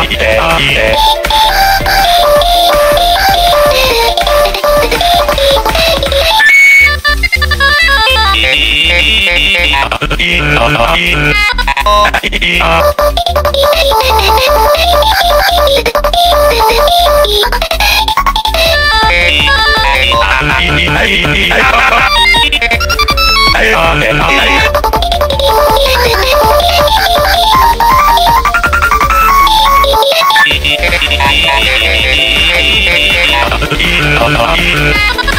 Hey, Yeah.